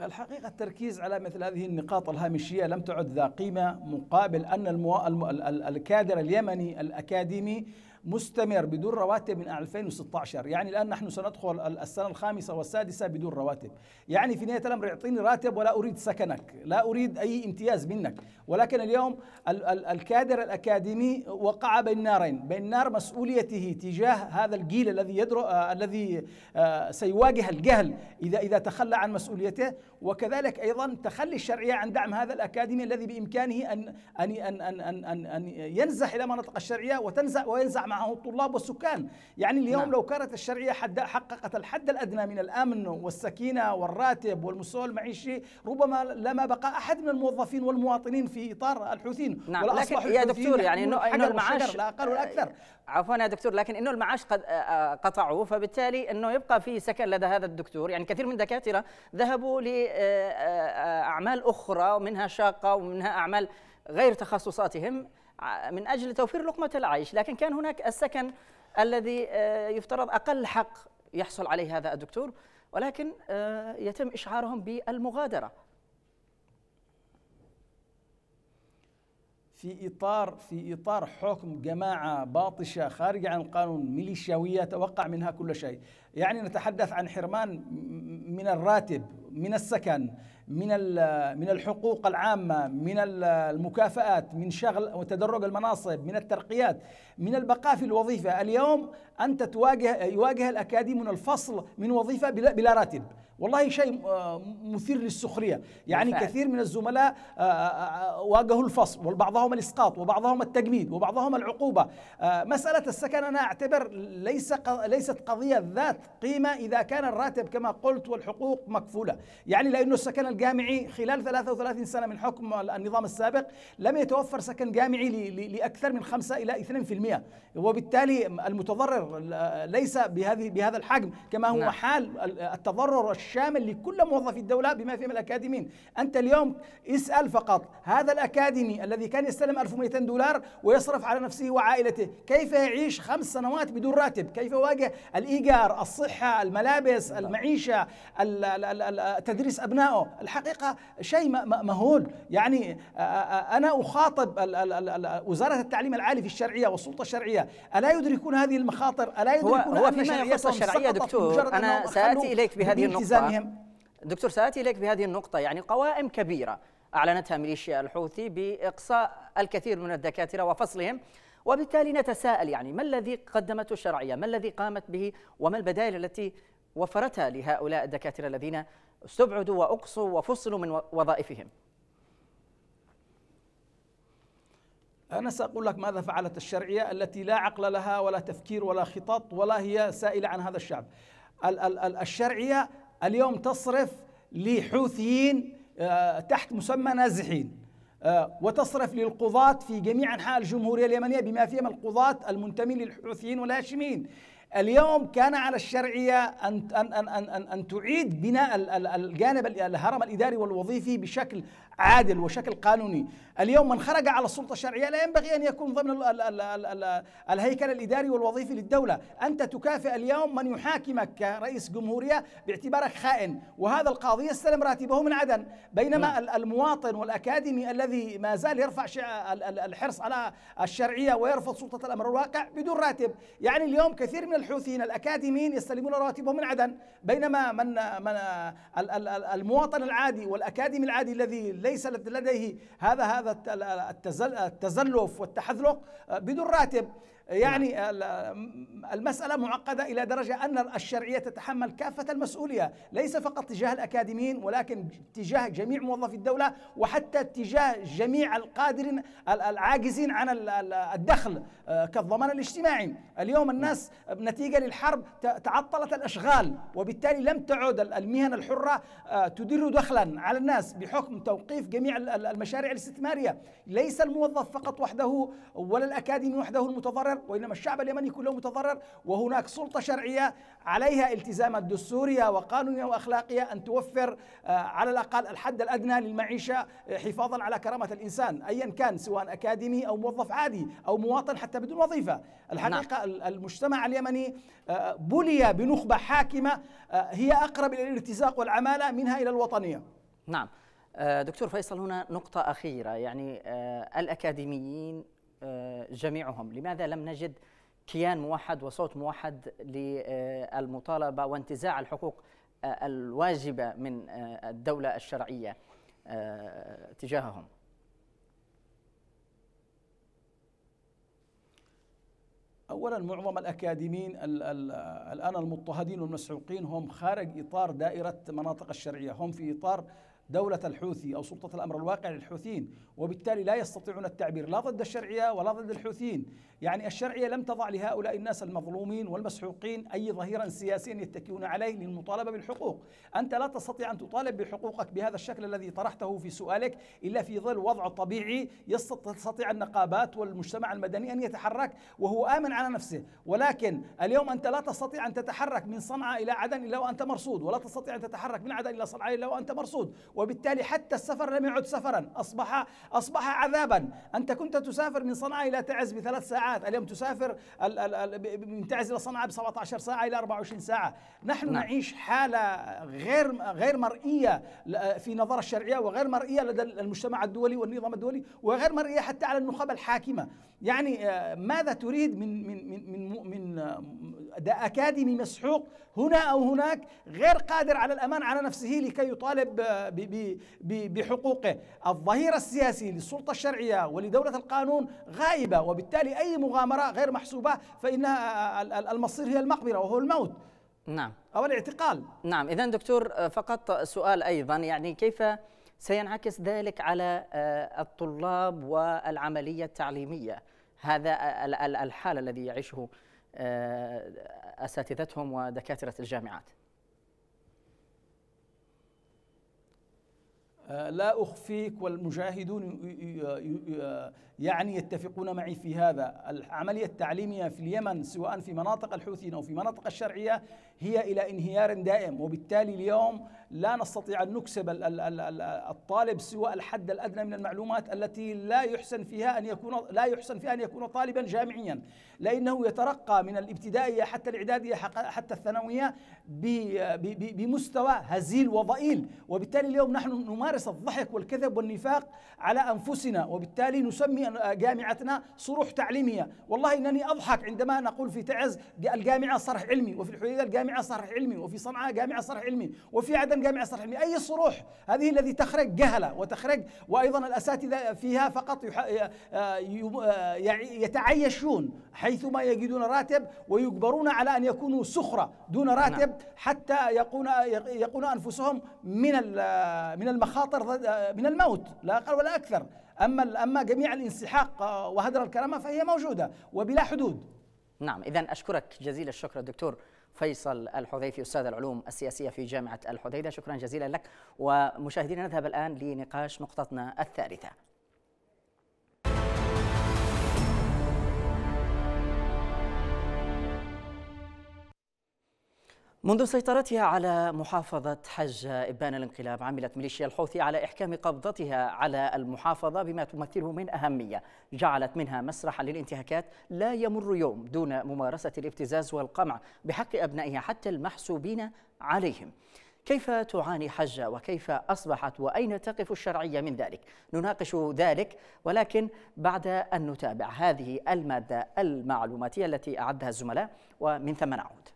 الحقيقة التركيز على مثل هذه النقاط الهامشية لم تعد ذا قيمة مقابل أن. الكادر اليمني الأكاديمي مستمر بدون رواتب من 2016 يعني الآن نحن سندخل السنة الخامسة والسادسة بدون رواتب. يعني في نهاية الأمر يعطيني راتب ولا أريد سكنك لا أريد أي امتياز منك. ولكن اليوم الكادر الأكاديمي وقع بين نارين بين نار مسؤوليته تجاه هذا الجيل الذي يدرو آه الذي آه سيواجه الجهل إذا إذا تخلى عن مسؤوليته. وكذلك أيضا تخلي الشرعية عن دعم هذا الأكاديمي الذي بإمكانه أن أن أن أن أن, أن, ينزح إلى مناطق الشرعية وتنزع وينزع معه الطلاب والسكان يعني اليوم نعم. لو كانت الشرعية حد حققت الحد الأدنى من الأمن والسكينة والراتب والمستوى المعيشي ربما لما بقى أحد من الموظفين والمواطنين في إطار الحوثيين. نعم ولا لكن يا دكتور يعني إنه إنه المعاش لا أقل ولا أكثر. عفوا يا دكتور لكن إنه المعاش قد آه، آه، قطعوه فبالتالي إنه يبقى في سكن لدى هذا الدكتور. يعني كثير من الدكاتره ذهبوا لاعمال آه، أخرى منها شاقة ومنها أعمال غير تخصصاتهم. من أجل توفير لقمة العيش لكن كان هناك السكن الذي آه، يفترض أقل حق يحصل عليه هذا الدكتور ولكن آه، يتم إشعارهم بالمغادرة. في إطار في إطار حكم جماعة باطشة خارجة عن القانون ميليشياوية توقع منها كل شيء، يعني نتحدث عن حرمان من الراتب، من السكن، من من الحقوق العامة من المكافآت من شغل وتدرج المناصب من الترقيات من البقاء في الوظيفة. اليوم أنت تواجه يواجه الاكاديميون الفصل من وظيفة بلا, بلا راتب. والله شيء آه، مثير للسخرية. يعني بالفعل. كثير من الزملاء آه، آه، واجهوا الفصل وبعضهم الإسقاط وبعضهم التجميد وبعضهم العقوبة. آه، مسألة السكن أنا أعتبر ليس ليست قضية ذات قيمة إذا كان الراتب كما قلت والحقوق مكفولة. يعني لأنه السكن الجامعي خلال 33 سنة من حكم النظام السابق لم يتوفر سكن جامعي ل- ل- لأكثر من 5 إلى 2% وبالتالي المتضرر ليس بهذه بهذا الحجم كما هو نعم. حال التضرر الشامل لكل موظفي الدولة بما فيهم الأكاديميين. أنت اليوم اسأل فقط هذا الأكاديمي الذي كان يستلم 1200 دولار ويصرف على نفسه وعائلته كيف يعيش خمس سنوات بدون راتب؟ كيف يواجه الإيجار الصحة الملابس المعيشة ال- ال- ال- ال- تدريس أبنائه؟ الحقيقة شيء مهول. يعني أنا أخاطب وزارة التعليم العالي في الشرعية والسلطة الشرعية. ألا يدركون هذه المخاطر؟ ألا هو يدركون هو أن فيما يخص سقطت دكتور سآتي خلوا إليك بهذه النقطة. بالتزامهم. دكتور سآتي إليك بهذه النقطة. يعني قوائم كبيرة أعلنتها ميليشيا الحوثي بإقصاء الكثير من الدكاترة وفصلهم وبالتالي نتساءل يعني ما الذي قدمته الشرعية؟ ما الذي قامت به؟ وما البدائل التي وفرتها لهؤلاء الدكاترة الذين استبعدوا وأقصوا وفصلوا من وظائفهم؟ أنا سأقول لك ماذا فعلت الشرعية التي لا عقل لها ولا تفكير ولا خطط ولا هي سائلة عن هذا الشعب. ال- ال- ال- الشرعية اليوم تصرف لحوثيين آه، تحت مسمى نازحين آه، وتصرف للقضاة في جميع أنحاء الجمهورية اليمنية بما فيهم القضاة المنتمين للحوثيين والهاشميين. اليوم كان على الشرعية أن أن أن أن, أن, تعيد بناء ال- ال- الجانب ال- الهرم الإداري والوظيفي بشكل عادل وشكل قانوني. اليوم من خرج على السلطة الشرعية لا ينبغي أن يكون ضمن ال ال ال ال ال الهيكل الإداري والوظيفي للدولة. أنت تكافئ اليوم من يحاكمك كرئيس جمهورية باعتبارك خائن وهذا القاضي يستلم راتبه من عدن. بينما ال- المواطن والأكاديمي الذي ما زال يرفع الحرص على الشرعية ويرفض سلطة الأمر الواقع بدون راتب. يعني اليوم كثير من الحوثيين الأكاديميين يستلمون رواتبهم من عدن. بينما من من ال- ال- ال- المواطن العادي والأكاديمي العادي الذي ليس لديه هذا هذا الت- التزل- التزلف والتحذلق بدون راتب. يعني ال- المسألة معقدة إلى درجة أن الشرعية تتحمل كافة المسؤولية ليس فقط تجاه الأكاديميين ولكن تجاه جميع موظفي الدولة وحتى تجاه جميع القادرين ال- العاجزين عن ال- ال- الدخل آه، كالضمان الاجتماعي. اليوم الناس نتيجة للحرب تعطلت الأشغال وبالتالي لم تعد ال- المهن الحرة آه، تدر دخلا على الناس بحكم توقيف جميع ال- ال- المشاريع الاستثمارية. ليس الموظف فقط وحده ولا الأكاديمي وحده المتضرر وإنما الشعب اليمني كله متضرر وهناك سلطة شرعية عليها التزامات دستورية وقانونية وأخلاقية أن توفر آه، على الأقل الحد الأدنى للمعيشة آه، حفاظا على كرامة الإنسان أيا كان سواء أكاديمي أو موظف عادي أو مواطن حتى بدون وظيفة. الحقيقة ال- المجتمع اليمني آه، بلي بنخبة حاكمة هي أقرب إلى الارتزاق والعمالة منها إلى الوطنية. نعم. دكتور فيصل هنا نقطة أخيرة. يعني الأكاديميين جميعهم. لماذا لم نجد كيان موحد وصوت موحد للمطالبة وانتزاع الحقوق آه، الواجبة من آه، الدولة الشرعية آه، تجاههم؟ اولا معظم الأكاديميين ال- ال- الآن المضطهدين والمسحوقين هم خارج إطار دائرة مناطق الشرعية. هم في إطار دولة الحوثي أو سلطة الأمر الواقع للحوثيين وبالتالي لا يستطيعون التعبير لا ضد الشرعية ولا ضد الحوثيين. يعني الشرعية لم تضع لهؤلاء الناس المظلومين والمسحوقين أي ظهيرا سياسيا يتكئون عليه للمطالبة بالحقوق. أنت لا تستطيع أن تطالب بحقوقك بهذا الشكل الذي طرحته في سؤالك إلا في ظل وضع طبيعي يستط- تستطيع النقابات والمجتمع المدني أن يتحرك وهو آمن على نفسه. ولكن اليوم أنت لا تستطيع أن تتحرك من صنعاء إلى عدن إلا وأنت مرصود ولا تستطيع أن تتحرك من عدن إلى صنعاء إلا وأنت مرصود. وبالتالي حتى السفر لم يعد سفرا. أصبح أصبح عذابا. أنت كنت تسافر من صنعاء إلى تعز بثلاث ساعات. اليوم تسافر ال- ال- ال- ب- من تعز إلى صنعاء ب 17 ساعة إلى 24 ساعة. نحن نعم. نعيش حالة غير غير مرئية في نظر الشرعية وغير مرئية لدى المجتمع الدولي والنظام الدولي وغير مرئية حتى على النخب الحاكمة. يعني آه، ماذا تريد من من من من, من آه، ده أكاديمي مسحوق هنا أو هناك غير قادر على الأمان على نفسه لكي يطالب آه، بحقوقه. الظهير السياسي للسلطة الشرعية ولدولة القانون غائبة وبالتالي أي مغامرة غير ال- ال- المصير هي المقبرة وهو الموت. نعم. أو الاعتقال. نعم. إذا دكتور فقط سؤال أيضا يعني كيف سينعكس ذلك على آه، الطلاب والعملية التعليمية. هذا الحال الذي يعيشه آه، أساتذتهم ودكاترة الجامعات. آه، لا أخفيك والمشاهدون يعني يتفقون معي في هذا. العملية التعليمية في اليمن سواء في مناطق الحوثيين أو في مناطق الشرعية هي إلى انهيار دائم وبالتالي اليوم لا نستطيع أن نكسب الطالب سوى الحد الأدنى من المعلومات التي لا يحسن فيها أن يكون لا يحسن فيها أن يكون طالبا جامعيا. لأنه يترقى من الابتدائية حتى الإعدادية حتى الثانوية بمستوى هزيل وضئيل. وبالتالي اليوم نحن نمارس الضحك والكذب والنفاق على أنفسنا وبالتالي نسمي جامعتنا صروح تعليمية. والله إنني أضحك عندما نقول في تعز الجامعة صرح علمي وفي الحديدة الجامعة صرح علمي وفي صنعاء جامعة صرح علمي وفي عدن جامعة صرح علمي. أي صروح؟ هذه الذي تخرج جهلة وتخرج وأيضا الأساتذة فيها فقط يتعيشون حيثما يجدون راتب ويجبرون على أن يكونوا سخرة دون راتب نعم. حتى يقون يقون أنفسهم من من المخاطر من الموت لا أقل ولا أكثر. أما أما جميع الانسحاق وهدر الكرامة فهي موجودة وبلا حدود. نعم إذا أشكرك جزيل الشكر الدكتور فيصل الحذيفي أستاذ العلوم السياسية في جامعة الحديدة شكرا جزيلا لك. ومشاهدينا نذهب الآن لنقاش نقطتنا الثالثة. منذ سيطرتها على محافظة حج إبان الانقلاب عملت ميليشيا الحوثي على إحكام قبضتها على المحافظة بما تمثله من أهمية. جعلت منها مسرحا للانتهاكات لا يمر يوم دون ممارسة الابتزاز والقمع بحق أبنائها حتى المحسوبين عليهم. كيف تعاني حجة وكيف أصبحت وأين تقف الشرعية من ذلك؟ نناقش ذلك ولكن بعد أن نتابع هذه المادة المعلوماتية التي أعدها الزملاء ومن ثم نعود.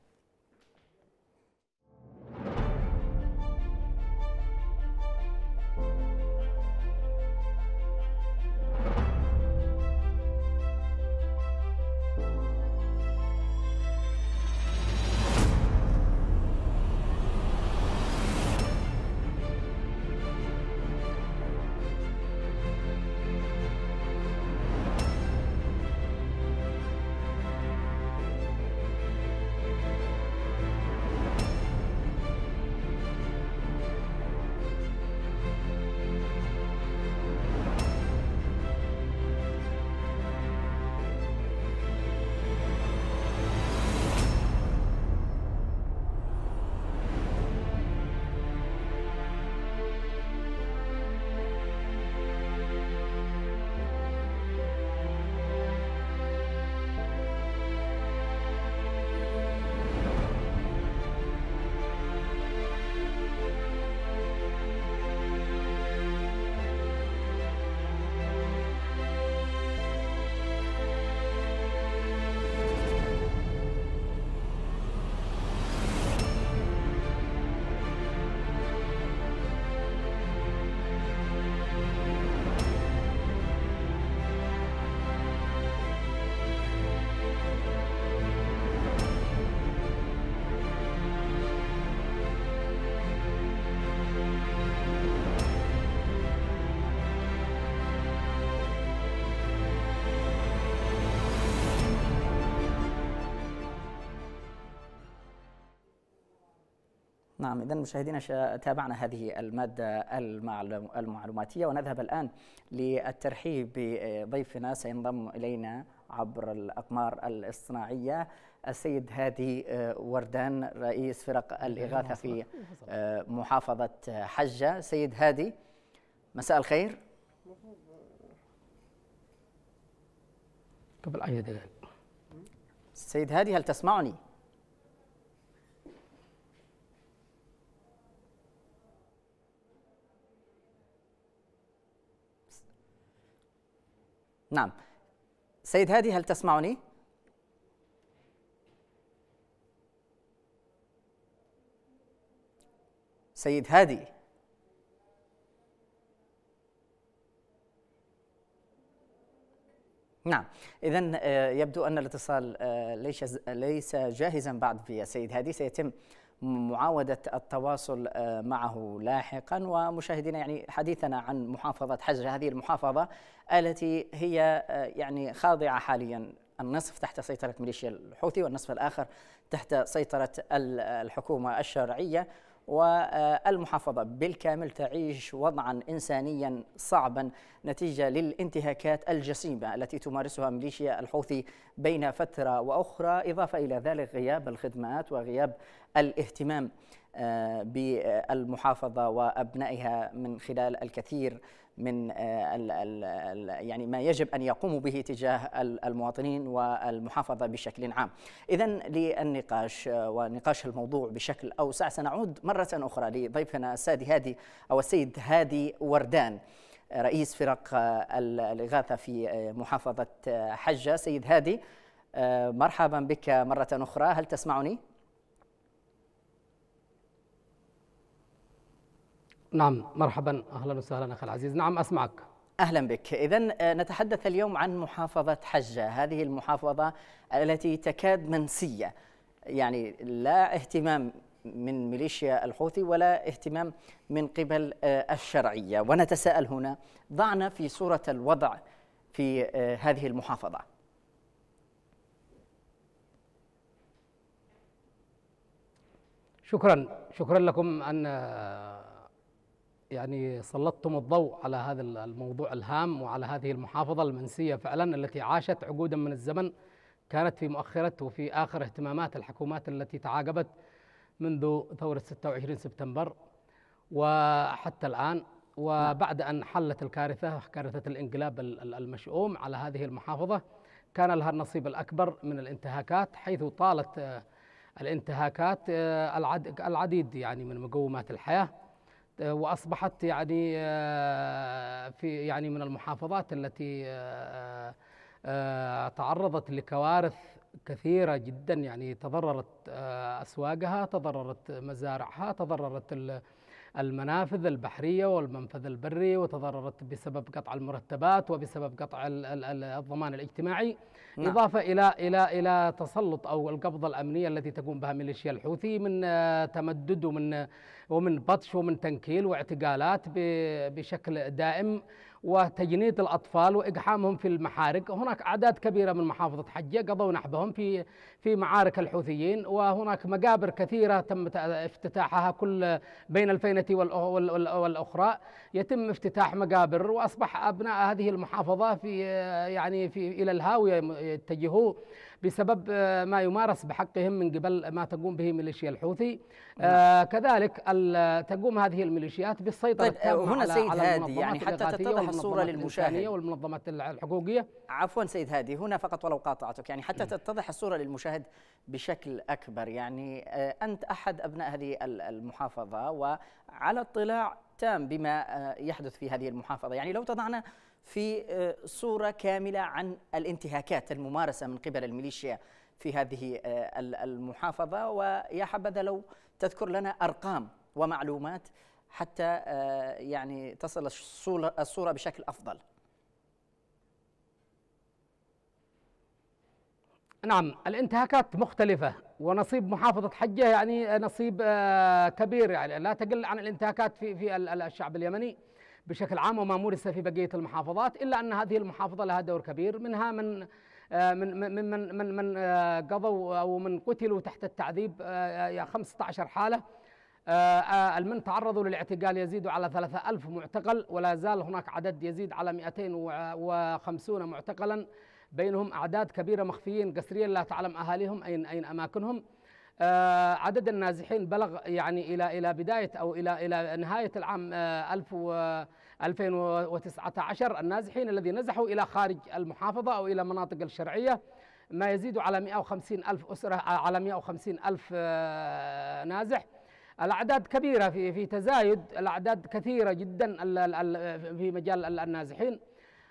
نعم إذا مشاهدينا تابعنا هذه المادة المعلوماتية ونذهب الآن للترحيب بضيفنا سينضم إلينا عبر الأقمار الاصطناعية السيد هادي آه، وردان رئيس فرق الإغاثة في آه، محافظة حجة. سيد هادي مساء الخير. قبل دقائق سيد هادي هل تسمعني؟ نعم. سيد هادي هل تسمعني؟ سيد هادي. نعم. إذا آه، يبدو أن الاتصال آه، ليس ليس جاهزا بعد في السيد هادي. سيتم معاودة التواصل آه، معه لاحقا. ومشاهدينا يعني حديثنا عن محافظة حجة هذه المحافظة التي هي يعني خاضعة حاليا. النصف تحت سيطرة ميليشيا الحوثي والنصف الآخر تحت سيطرة الحكومة الشرعية. والمحافظة بالكامل تعيش وضعا إنسانيا صعبا نتيجة للانتهاكات الجسيمة التي تمارسها ميليشيا الحوثي بين فترة وأخرى. إضافة إلى ذلك غياب الخدمات وغياب الاهتمام آه، بالمحافظة وأبنائها من خلال الكثير من آه، ال ال يعني ما يجب أن يقوموا به تجاه المواطنين والمحافظة بشكل عام. اذا للنقاش آه، ونقاش الموضوع بشكل أوسع سنعود مرة أخرى لضيفنا السادي هادي أو السيد هادي وردان رئيس فرق الإغاثة في محافظة حجة. سيد هادي مرحبا بك مرة أخرى، هل تسمعني؟ نعم مرحبا أهلا وسهلا أخي العزيز. نعم أسمعك. أهلا بك. اذا آه، نتحدث اليوم عن محافظة حجة. هذه المحافظة التي تكاد منسية. يعني لا اهتمام من ميليشيا الحوثي ولا اهتمام من قبل آه، الشرعية. ونتساءل هنا ضعنا في صورة الوضع في آه، هذه المحافظة. شكرا. شكرا لكم أن يعني سلطتم الضوء على هذا الموضوع الهام وعلى هذه المحافظة المنسية فعلا التي عاشت عقودا من الزمن كانت في مؤخرة وفي آخر اهتمامات الحكومات التي تعاقبت منذ ثورة 26 سبتمبر وحتى الآن. وبعد أن حلت الكارثة كارثة الإنقلاب المشؤوم على هذه المحافظة كان لها النصيب الأكبر من الانتهاكات حيث طالت الانتهاكات العديد يعني من مقومات الحياة. وأصبحت يعني آه، في يعني من المحافظات التي آه، آه، تعرضت لكوارث كثيرة جدا يعني تضررت أسواقها تضررت مزارعها تضررت المنافذ البحرية والمنفذ البري وتضررت بسبب قطع المرتبات وبسبب قطع الضمان الاجتماعي نعم. إضافة إلى إلى إلى تسلط أو القبضة الأمنية التي تقوم بها ميليشيا الحوثي من تمدد ومن ومن بطش ومن تنكيل واعتقالات بشكل دائم وتجنيد الأطفال وإقحامهم في المحارق هناك أعداد كبيرة من محافظة حجة قضوا نحبهم في في معارك الحوثيين وهناك مقابر كثيرة تم افتتاحها كل بين الفينة والأخرى. يتم افتتاح مقابر وأصبح أبناء هذه المحافظة في يعني في إلى الهاوية يتجهوا. بسبب آه، ما يمارس بحقهم من قبل ما تقوم به ميليشيا الحوثي. آه كذلك تقوم هذه الميليشيات بالسيطرة طيب آه، هنا على سيد على هادي يعني حتى تتضح الصورة للمشاهد. والمنظمات الحقوقية. عفوا سيد هادي هنا فقط ولو قاطعتك يعني حتى تتضح الصورة للمشاهد بشكل أكبر. يعني أنت أحد أبناء هذه المحافظة وعلى اطلاع تام بما يحدث في هذه المحافظة. يعني لو تضعنا في آه، صورة كاملة عن الانتهاكات الممارسة من قبل الميليشيا في هذه آه، المحافظة. ويا حبذا لو تذكر لنا أرقام ومعلومات حتى آه، يعني تصل الصورة بشكل أفضل. نعم الانتهاكات مختلفة ونصيب محافظة حجة يعني نصيب كبير يعني لا تقل عن الانتهاكات في في الشعب اليمني. بشكل عام وما مورس في بقية المحافظات إلا أن هذه المحافظة لها دور كبير منها من آه، من من من من, من آه، قضوا أو من قتلوا تحت التعذيب 15 آه، حالة. المن تعرضوا للاعتقال يزيد على 3000 معتقل ولا زال هناك عدد يزيد على 250 معتقلا. بينهم أعداد كبيرة مخفيين قسريا لا تعلم أهاليهم أين أين أماكنهم. آه، عدد النازحين بلغ يعني إلى إلى بداية أو إلى إلى نهاية العام 1000 آه، 2019 النازحين الذين نزحوا إلى خارج المحافظة أو إلى مناطق الشرعية ما يزيد على 150 ألف أسرة آه، على 150 ألف نازح. الأعداد كبيرة في في تزايد. الأعداد كثيرة جدا في مجال النازحين.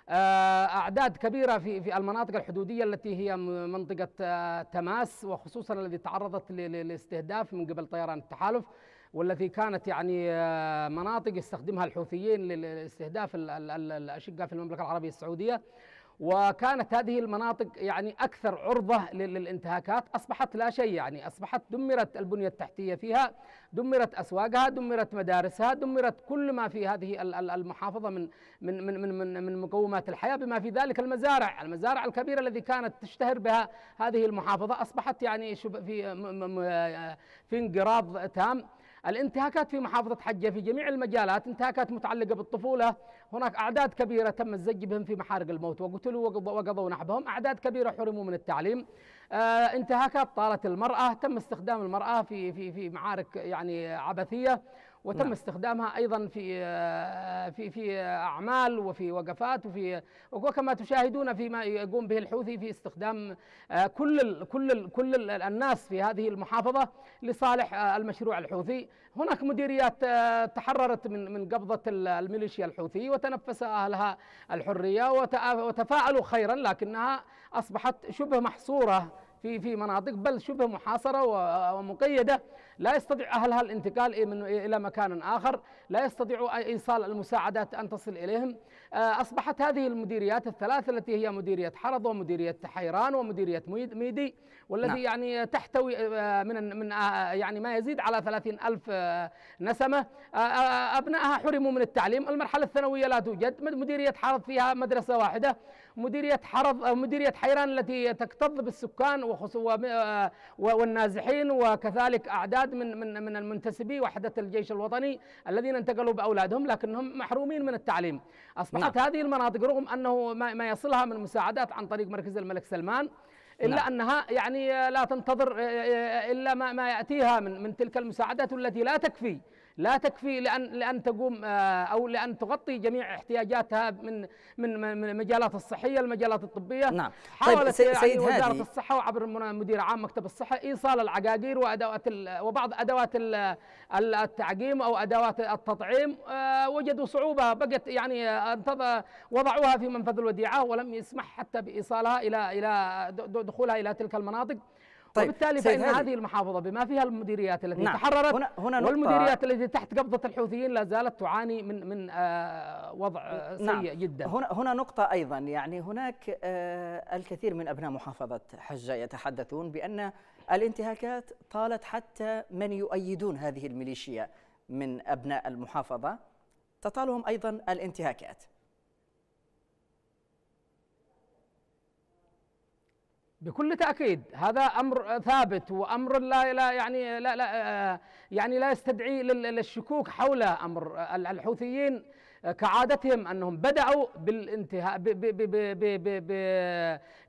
آه، أعداد كبيرة في في المناطق الحدودية التي هي منطقة آه، تماس وخصوصا الذي تعرضت للاستهداف من قبل طيران التحالف. والتي كانت يعني آه، مناطق يستخدمها الحوثيين لاستهداف الأشقاء في المملكة العربية السعودية. وكانت هذه المناطق يعني أكثر عرضة للانتهاكات. أصبحت لا شيء يعني أصبحت دمرت البنية التحتية فيها دمرت أسواقها دمرت مدارسها دمرت كل ما في هذه المحافظة من من من من من, من مقومات الحياة بما في ذلك المزارع. المزارع الكبيرة التي كانت تشتهر بها هذه المحافظة. أصبحت يعني في في انقراض تام. الانتهاكات في محافظة حجة في جميع المجالات انتهاكات متعلقة بالطفولة. هناك أعداد كبيرة تم الزج بهم في محارق الموت. وقتلوا وقضوا نحبهم. أعداد كبيرة حرموا من التعليم. آه انتهاكات طالت المرأة. تم استخدام المرأة في في في معارك يعني عبثية. وتم نعم. استخدامها أيضا في في في أعمال وفي وقفات وفي وكما تشاهدون فيما يقوم به الحوثي في استخدام كل ال كل ال كل الناس في هذه المحافظة لصالح المشروع الحوثي هناك مديريات تحررت من من قبضة الميليشيا الحوثي وتنفس أهلها الحرية وتفاءلوا خيرا لكنها أصبحت شبه محصورة في في مناطق بل شبه محاصرة ومقيدة لا يستطيع أهلها الانتقال من إلى مكان آخر، لا يستطيعوا إيصال المساعدات أن تصل إليهم، أصبحت هذه المديريات الثلاث التي هي مديرية حرض ومديرية حيران ومديرية ميدي والذي نعم. يعني تحتوي من من يعني ما يزيد على ثلاثين ألف نسمة. أبنائها حرموا من التعليم. المرحلة الثانوية لا توجد. مديرية حرض فيها مدرسة واحدة. مديرية حرض مديرية حيران التي تكتظ بالسكان والنازحين وكذلك أعداد من من من المنتسبي وحدة الجيش الوطني الذين انتقلوا بأولادهم لكنهم محرومين من التعليم أصبحت نعم. هذه المناطق رغم أنه ما يصلها من مساعدات عن طريق مركز الملك سلمان إلا نعم. أنها يعني لا تنتظر إلا ما ما يأتيها من من تلك المساعدات التي لا تكفي لا تكفي لأن لأن تقوم أو لأن تغطي جميع احتياجاتها من من من المجالات الصحية المجالات الطبية. نعم. حاولت طيب سيد يعني وزارة هادي. الصحة وعبر مدير عام مكتب الصحة إيصال العقاقير وأدوات وبعض أدوات التعقيم أو أدوات التطعيم وجدوا صعوبة. بقت يعني وضعوها في منفذ الوديعة ولم يسمح حتى بإيصالها إلى إلى دخولها إلى تلك المناطق. طيب وبالتالي فإن هذه المحافظة بما فيها المديريات التي نعم. تحررت هنا هنا والمديريات التي تحت قبضة الحوثيين لا زالت تعاني من من آه وضع سيء نعم. جدا. هنا هنا نقطة أيضا. يعني هناك آه الكثير من أبناء محافظة حجة يتحدثون بأن الانتهاكات طالت حتى من يؤيدون هذه الميليشيا من أبناء المحافظة. تطالهم أيضا الانتهاكات. بكل تأكيد هذا أمر ثابت وأمر لا لا يعني لا لا يعني لا يستدعي للشكوك حول أمر الحوثيين. كعادتهم أنهم بدأوا بالانتهاء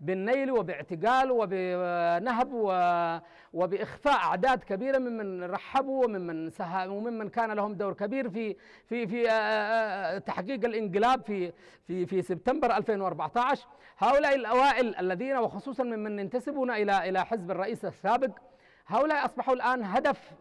بالنيل وباعتقال وبنهب وبإخفاء أعداد كبيرة ممن رحبوا وممن وممن كان لهم دور كبير في في في تحقيق الانقلاب في في في سبتمبر 2014 هؤلاء الأوائل الذين وخصوصا ممن ينتسبون إلى إلى حزب الرئيس السابق هؤلاء أصبحوا الآن هدف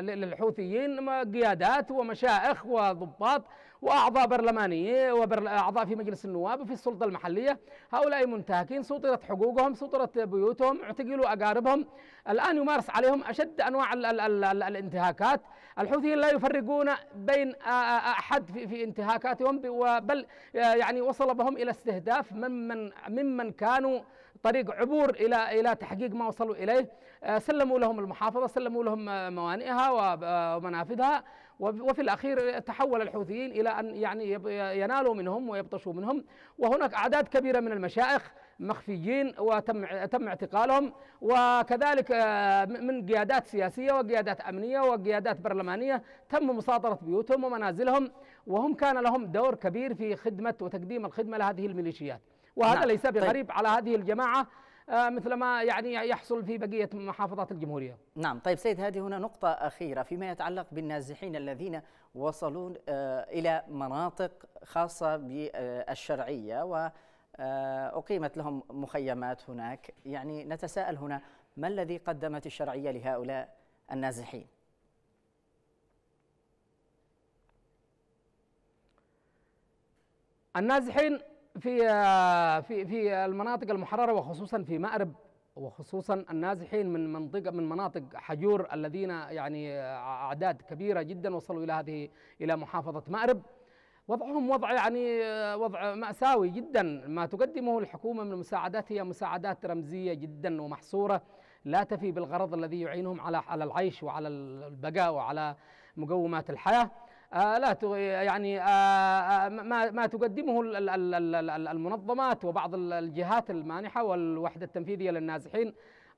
للحوثيين قيادات ومشائخ وضباط وأعضاء برلمانية واعضاء في مجلس النواب وفي السلطة المحلية. هؤلاء منتهكين سطرت حقوقهم سطرت بيوتهم اعتقلوا أقاربهم. الآن يمارس عليهم أشد أنواع ال ال ال ال الانتهاكات. الحوثيين لا يفرقون بين أحد في, في انتهاكاتهم بل يعني وصل بهم إلى استهداف ممن ممن كانوا طريق عبور إلى إلى تحقيق ما وصلوا إليه. سلموا لهم المحافظة سلموا لهم موانئها ومنافذها. وفي الأخير تحول الحوثيين إلى أن يعني ينالوا منهم ويبطشوا منهم وهناك أعداد كبيرة من المشائخ مخفيين وتم تم اعتقالهم وكذلك آه، من قيادات سياسية وقيادات أمنية وقيادات برلمانية تم مصادره بيوتهم ومنازلهم وهم كان لهم دور كبير في خدمة وتقديم الخدمة لهذه الميليشيات وهذا نعم. ليس بغريب طيب. على هذه الجماعة آه، مثل ما يعني يحصل في بقية محافظات الجمهورية. نعم، طيب سيد هذه هنا نقطة أخيرة فيما يتعلق بالنازحين الذين وصلوا آه، إلى مناطق خاصة بالشرعية وأقيمت آه، لهم مخيمات هناك، يعني نتساءل هنا ما الذي قدمت الشرعية لهؤلاء النازحين؟ النازحين في في في المناطق المحررة وخصوصا في مأرب وخصوصا النازحين من منطقة من مناطق حجور الذين يعني أعداد كبيرة جدا وصلوا إلى هذه إلى محافظة مأرب. وضعهم وضع يعني وضع مأساوي جدا. ما تقدمه الحكومة من مساعدات هي مساعدات رمزية جدا ومحصورة لا تفي بالغرض الذي يعينهم على على العيش وعلى البقاء وعلى مقومات الحياة. لا يعني آه, آه، ما ما تقدمه المنظمات وبعض الجهات المانحة والوحدة التنفيذية للنازحين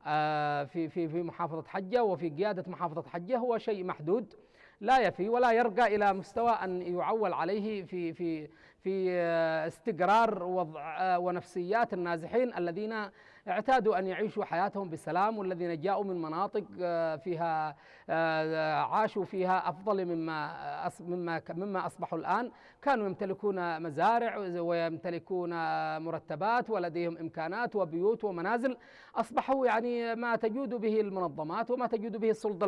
آه في في في محافظة حجة وفي قيادة محافظة حجة هو شيء محدود لا يفي ولا يرقى إلى مستوى أن يعول عليه في في في آه، استقرار وضع ونفسيات النازحين الذين اعتادوا أن يعيشوا حياتهم بسلام والذين جاءوا من مناطق آه، فيها آه، عاشوا فيها أفضل مما مما مما أصبحوا الآن. كانوا يمتلكون مزارع ويمتلكون مرتبات ولديهم إمكانات وبيوت ومنازل. أصبحوا يعني ما تجود به المنظمات وما تجود به السلطة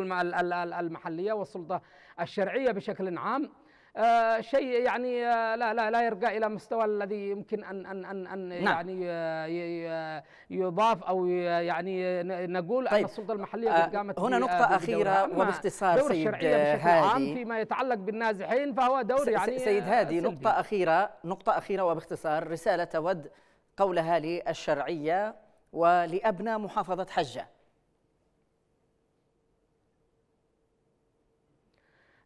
المحلية والسلطة الشرعية بشكل عام. آه شيء يعني آه لا لا لا يرقى إلى مستوى الذي يمكن أن أن أن, أن نعم. يعني آه يضاف أو يعني نقول طيب. ان السلطة المحلية قد آه، قامت هنا نقطة أخيرة وباختصار دور سيد هادي فيما يتعلق بالنازحين فهو دور يعني سيد هادي سلبي. نقطة أخيرة نقطة أخيرة وباختصار رسالة تود قولها للشرعية ولأبناء محافظة حجة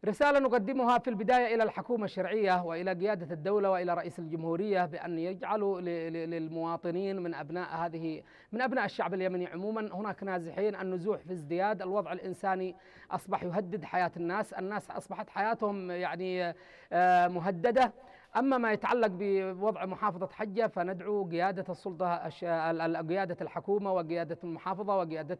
رسالة نقدمها في البداية إلى الحكومة الشرعية وإلى قيادة الدولة وإلى رئيس الجمهورية بأن يجعلوا للمواطنين من أبناء هذه من أبناء الشعب اليمني عموما. هناك نازحين النزوح في ازدياد الوضع الإنساني أصبح يهدد حياة الناس الناس أصبحت حياتهم يعني آه، مهددة. أما ما يتعلق بوضع محافظة حجة فندعو قيادة السلطة قيادة الحكومة وقيادة المحافظة وقيادة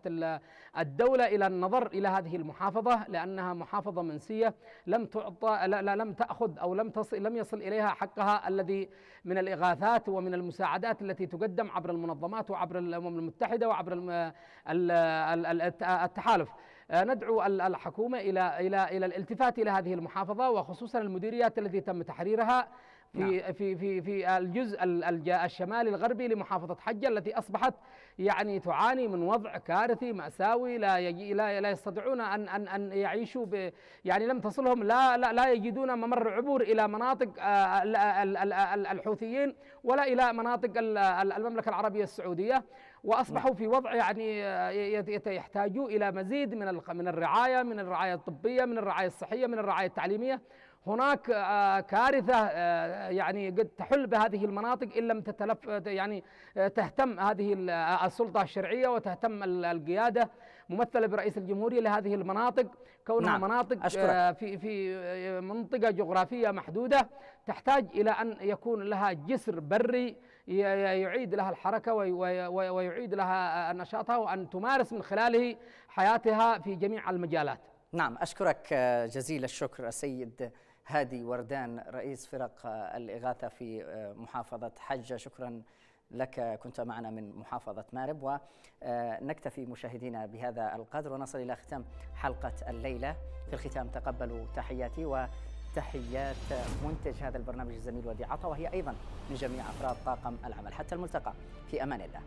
الدولة إلى النظر إلى هذه المحافظة لأنها محافظة منسية لم تعطى لا لم تأخذ أو لم تصل لم يصل إليها حقها الذي من الإغاثات ومن المساعدات التي تقدم عبر المنظمات وعبر الأمم المتحدة وعبر التحالف. ندعو الحكومة إلى إلى إلى الالتفات إلى هذه المحافظة وخصوصا المديريات التي تم تحريرها في نعم. في في في الجزء الشمالي الغربي لمحافظة حجة التي أصبحت يعني تعاني من وضع كارثي مأساوي لا يجي لا لا يستطيعون أن أن أن يعيشوا ب يعني لم تصلهم لا لا لا يجدون ممر عبور إلى مناطق آه، الحوثيين ولا إلى مناطق المملكة العربية السعودية وأصبحوا في وضع يعني آه، يحتاجوا إلى مزيد من من الرعاية من الرعاية الطبية من الرعاية الصحية من الرعاية التعليمية هناك آه، كارثة آه، يعني قد تحل بهذه المناطق إن لم تتلف يعني تهتم هذه السلطة الشرعية وتهتم القيادة ممثلة برئيس الجمهورية لهذه المناطق كونها نعم. مناطق أشكرك. في في منطقة جغرافية محدودة تحتاج إلى أن يكون لها جسر بري يعيد لها الحركة ويعيد لها نشاطها وأن تمارس من خلاله حياتها في جميع المجالات. نعم أشكرك جزيل الشكر السيد هادي وردان رئيس فرق الإغاثة في محافظة حجة. شكرا لك كنت معنا من محافظة مارب. ونكتفي مشاهدينا بهذا القدر ونصل إلى ختام حلقة الليلة. في الختام تقبلوا تحياتي و تحيات منتج هذا البرنامج الزميل ودي عطا وهي أيضا من جميع أفراد طاقم العمل. حتى الملتقى في أمان الله.